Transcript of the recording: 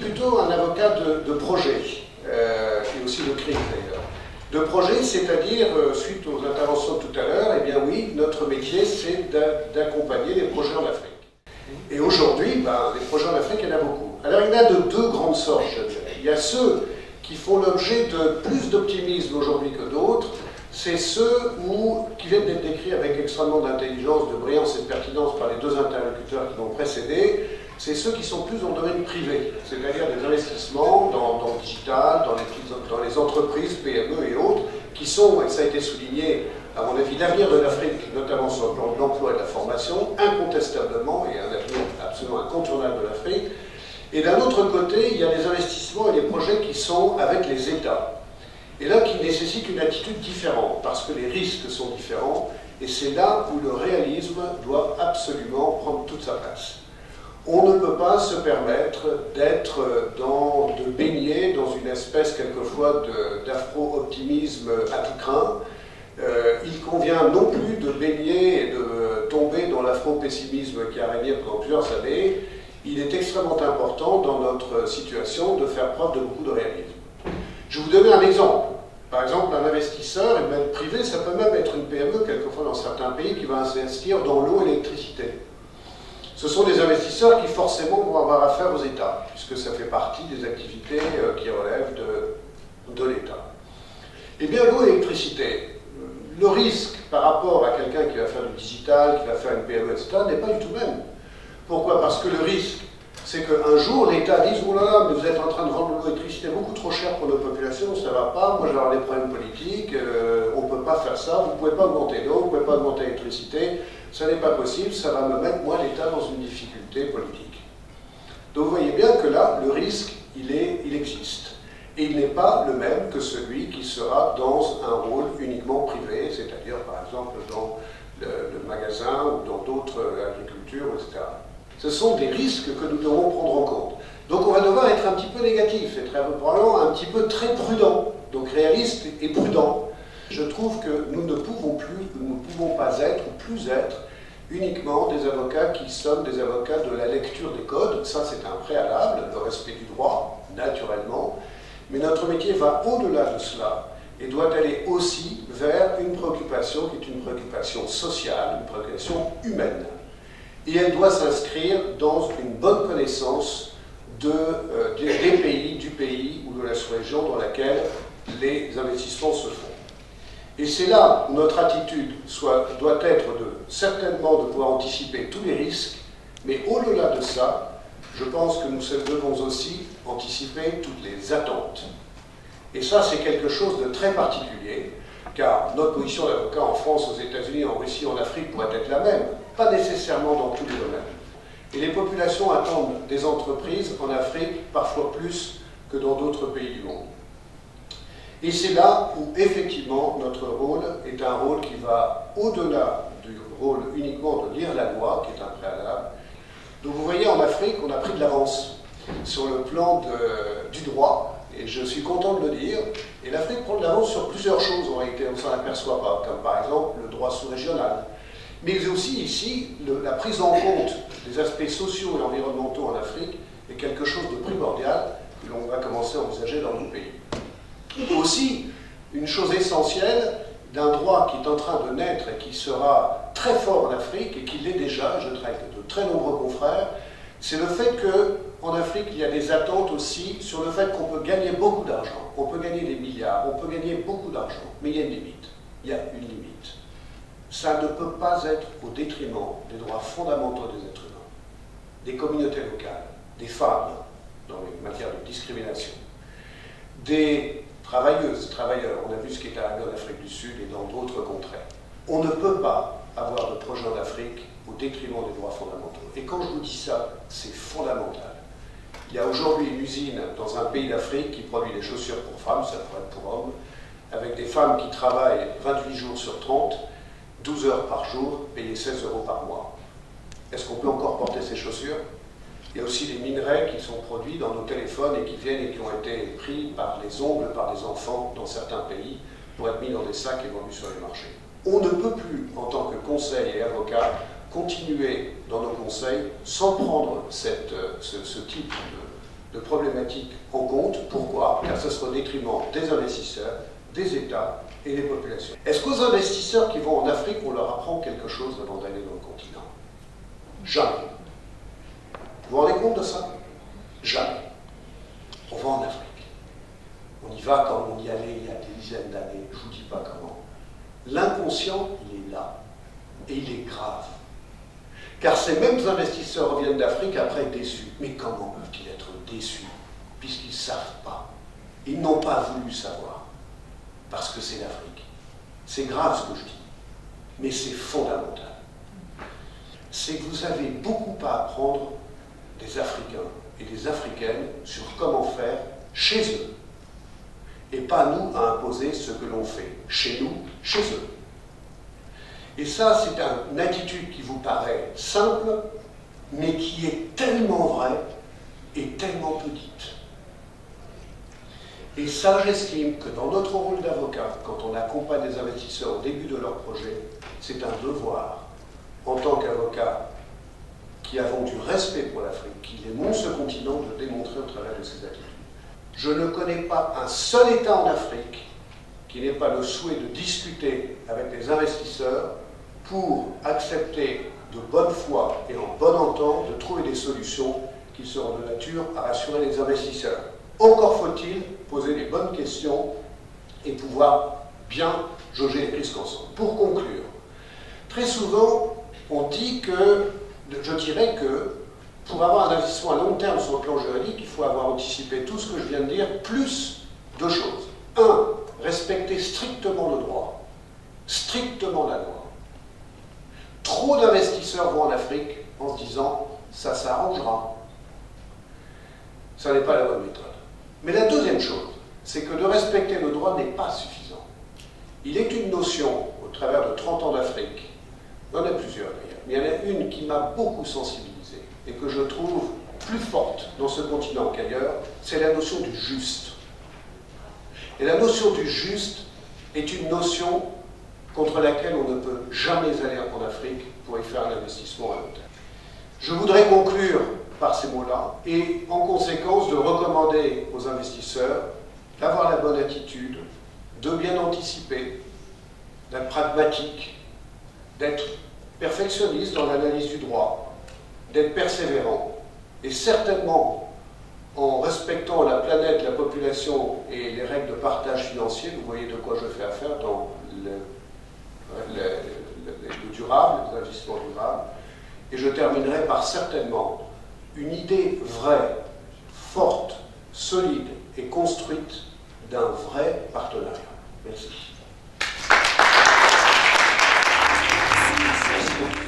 plutôt un avocat de, projet, euh, et aussi de crise d'ailleurs. De projet, c'est-à-dire, euh, suite aux interventions de tout à l'heure, eh bien oui, notre métier, c'est d'accompagner les projets en Afrique. Et aujourd'hui, ben, les projets en Afrique, il y en a beaucoup. Alors il y en a de deux grandes sortes, je dirais. Il y a ceux qui font l'objet de plus d'optimisme aujourd'hui que d'autres, c'est ceux qui viennent d'être décrits avec extrêmement d'intelligence, de brillance et de pertinence par les deux interlocuteurs qui m'ont précédé, c'est ceux qui sont plus dans le domaine privé, c'est-à-dire des investissements dans, le digital, dans les, dans les, entreprises, PME et autres, qui sont, et ça a été souligné, à mon avis, l'avenir de l'Afrique, notamment sur le plan de l'emploi et de la formation, incontestablement, et un avenir absolument incontournable de l'Afrique. Et d'un autre côté, il y a des investissements et des projets qui sont avec les États et là qui nécessite une attitude différente, parce que les risques sont différents, et c'est là où le réalisme doit absolument prendre toute sa place. On ne peut pas se permettre d'être dans, de baigner dans une espèce quelquefois d'afro-optimisme à tout craint. Euh, il convient non plus de baigner et de tomber dans l'afro-pessimisme qui a régné pendant plusieurs années. Il est extrêmement important dans notre situation de faire preuve de beaucoup de réalisme. Je vous donner un exemple. Par exemple, un investisseur, et même privé, ça peut même être une PME, quelquefois dans certains pays, qui va investir dans l'eau et l'électricité. Ce sont des investisseurs qui forcément vont avoir affaire aux États, puisque ça fait partie des activités euh, qui relèvent de, de l'État. Eh bien, l'eau et l'électricité, le risque par rapport à quelqu'un qui va faire du digital, qui va faire une PME, etc., n'est pas du tout même. Pourquoi? Parce que le risque, c'est qu'un jour l'État dise Oh là là, mais vous êtes en train de vendre l'électricité beaucoup trop cher pour nos populations, ça ne va pas, moi avoir des problèmes politiques, euh, on ne peut pas faire ça, vous ne pouvez pas augmenter l'eau, vous ne pouvez pas augmenter l'électricité, ça n'est pas possible, ça va me mettre, moi, l'État, dans une difficulté politique. Donc vous voyez bien que là, le risque, il, est, il existe. Et il n'est pas le même que celui qui sera dans un rôle uniquement privé, c'est-à-dire par exemple dans le, le magasin ou dans d'autres agricultures, etc. Ce sont des risques que nous devons prendre en compte. Donc on va devoir être un petit peu négatif, très probablement un petit peu très prudent, donc réaliste et prudent. Je trouve que nous ne pouvons plus, nous ne pouvons pas être ou plus être uniquement des avocats qui sommes des avocats de la lecture des codes. Ça, c'est un préalable, le respect du droit, naturellement. Mais notre métier va au-delà de cela et doit aller aussi vers une préoccupation qui est une préoccupation sociale, une préoccupation humaine et elle doit s'inscrire dans une bonne connaissance euh, des pays, du pays ou de la sous-région dans laquelle les investissements se font. Et c'est là notre attitude doit être de, certainement de pouvoir anticiper tous les risques, mais au-delà de ça, je pense que nous devons aussi anticiper toutes les attentes. Et ça, c'est quelque chose de très particulier, car notre position d'avocat en France, aux États-Unis, en Russie, en Afrique pourrait être la même pas nécessairement dans tous les domaines. Et les populations attendent des entreprises en Afrique parfois plus que dans d'autres pays du monde. Et c'est là où effectivement notre rôle est un rôle qui va au-delà du rôle uniquement de lire la loi, qui est un préalable. Donc vous voyez, en Afrique, on a pris de l'avance sur le plan du droit, et je suis content de le dire. Et l'Afrique prend de l'avance sur plusieurs choses en réalité, on ne s'en aperçoit pas, comme par exemple le droit sous-régional, mais aussi ici, la prise en compte des aspects sociaux et environnementaux en Afrique est quelque chose de primordial que l'on va commencer à envisager dans nos pays. Aussi, une chose essentielle d'un droit qui est en train de naître et qui sera très fort en Afrique, et qui l'est déjà, je traite de très nombreux confrères, c'est le fait qu'en Afrique, il y a des attentes aussi sur le fait qu'on peut gagner beaucoup d'argent, on peut gagner des milliards, on peut gagner beaucoup d'argent, mais il y a une limite. Il y a une limite ça ne peut pas être au détriment des droits fondamentaux des êtres humains, des communautés locales, des femmes dans les matières de discrimination, des travailleuses, travailleurs, on a vu ce qui est arrivé en Afrique du Sud et dans d'autres contrées. On ne peut pas avoir de projet en Afrique au détriment des droits fondamentaux. Et quand je vous dis ça, c'est fondamental. Il y a aujourd'hui une usine dans un pays d'Afrique qui produit des chaussures pour femmes, ça pourrait être pour hommes, avec des femmes qui travaillent 28 jours sur 30 12 heures par jour, payer 16 euros par mois. Est-ce qu'on peut encore porter ces chaussures? Il y a aussi des minerais qui sont produits dans nos téléphones et qui viennent et qui ont été pris par les ongles, par les enfants dans certains pays pour être mis dans des sacs et vendus sur les marchés. On ne peut plus, en tant que conseil et avocat, continuer dans nos conseils sans prendre cette, ce, type de problématiques en compte. Pourquoi? Car ce sera au détriment des investisseurs, des États et des populations. Est-ce qu'aux investisseurs qui vont en Afrique, on leur apprend quelque chose avant d'aller dans le continent? Jamais. Vous vous rendez compte de ça? Jamais. On va en Afrique. On y va comme on y allait il y a des dizaines d'années. Je ne vous dis pas comment. L'inconscient, il est là. Et il est grave. Car ces mêmes investisseurs reviennent d'Afrique après déçus. Mais comment peuvent-ils être déçus puisqu'ils ne savent pas? Ils n'ont pas voulu savoir. Parce que c'est l'Afrique. C'est grave ce que je dis. Mais c'est fondamental. C'est que vous avez beaucoup à apprendre des Africains et des Africaines sur comment faire chez eux. Et pas nous à imposer ce que l'on fait chez nous, chez eux. Et ça, c'est une attitude qui vous paraît simple, mais qui est tellement vraie et tellement petite. Et ça, j'estime que dans notre rôle d'avocat, quand on accompagne les investisseurs au début de leur projet, c'est un devoir, en tant qu'avocat, qui avons du respect pour l'Afrique, qui aimons ce continent, de démontrer au travers de ces attitudes. Je ne connais pas un seul État en Afrique qui n'ait pas le souhait de discuter avec les investisseurs pour accepter de bonne foi et en bonne entente de trouver des solutions qui seront de nature à rassurer les investisseurs. Encore faut-il poser les bonnes questions et pouvoir bien jauger les risques ensemble. Pour conclure, très souvent, on dit que, je dirais que pour avoir un investissement à long terme sur le plan juridique, il faut avoir anticipé tout ce que je viens de dire, plus deux choses. Un, respecter strictement le droit, strictement la loi. Trop d'investisseurs vont en Afrique en se disant ça s'arrangera. Ça n'est pas la bonne méthode. Mais la deuxième chose, c'est que de respecter le droit n'est pas suffisant. Il est une notion, au travers de 30 ans d'Afrique, il y en a plusieurs d'ailleurs, mais il y en a une qui m'a beaucoup sensibilisé et que je trouve plus forte dans ce continent qu'ailleurs, c'est la notion du juste. Et la notion du juste est une notion contre laquelle on ne peut jamais aller en Afrique pour y faire un investissement à long terme. Je voudrais conclure par ces mots-là et en conséquence de recommander aux investisseurs d'avoir la bonne attitude, de bien anticiper, d'être pragmatique, d'être perfectionniste dans l'analyse du droit, d'être persévérant et certainement en respectant la planète, la population et les règles de partage financier, vous voyez de quoi je fais affaire dans le le, durable, les investissements durables. Et je terminerai par certainement une idée vraie, forte, solide et construite d'un vrai partenariat. Merci. Merci.